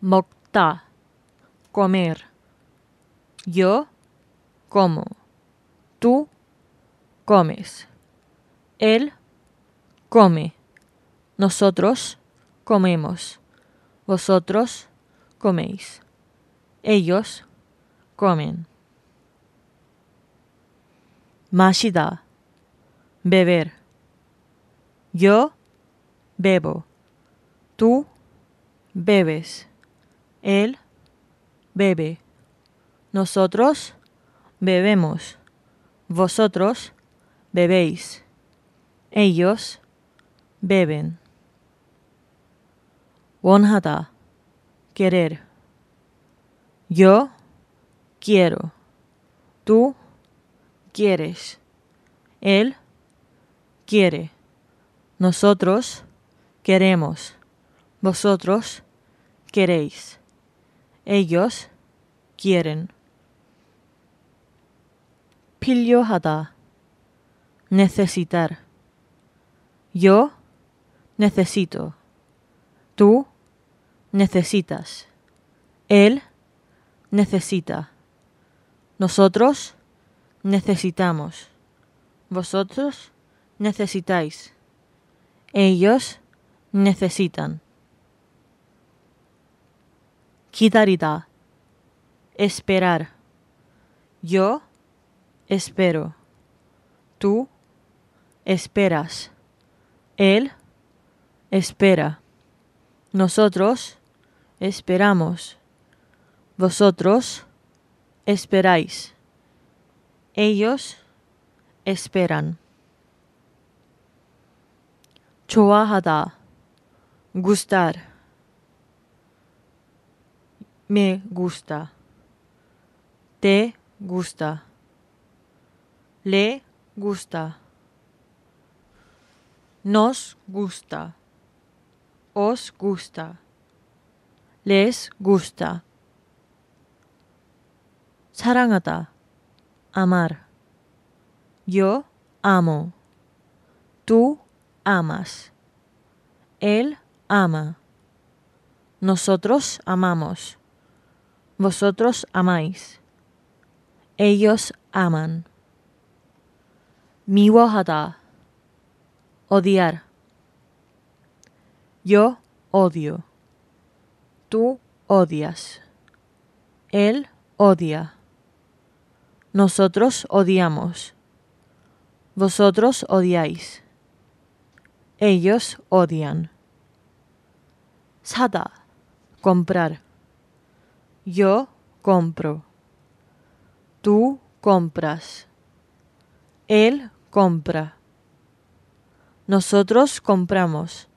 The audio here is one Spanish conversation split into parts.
Mokta, comer. Yo como. Tú comes. Él come. Nosotros comemos. Vosotros coméis. Ellos comen. Mashida. Beber. Yo bebo. Tú bebes. Él bebe. Nosotros bebemos. Vosotros bebéis. Ellos beben. Wonhata, querer. Yo quiero. Tú quieres. Él quiere. Nosotros queremos. Vosotros queréis Ellos quieren. 필요하다. Necesitar. Yo necesito. Tú necesitas. Él necesita. Nosotros necesitamos. Vosotros necesitáis. Ellos necesitan. 기다리다. Esperar. Yo espero. Tú esperas. Él espera. Nosotros esperamos. Vosotros esperáis. Ellos esperan. 좋아하다. Gustar. Me gusta. Te gusta. Le gusta. Nos gusta. Os gusta. Les gusta. 사랑하다. Amar. Yo amo. Tú amas. Él ama. Nosotros amamos. Vosotros amáis. Ellos aman. Mi wahata. Odiar. Yo odio. Tú odias. Él odia. Nosotros odiamos. Vosotros odiáis. Ellos odian. Sada. Comprar. Yo compro. Tú compras. Él compra. Nosotros compramos.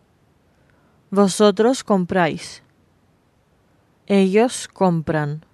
Vosotros compráis. Ellos compran.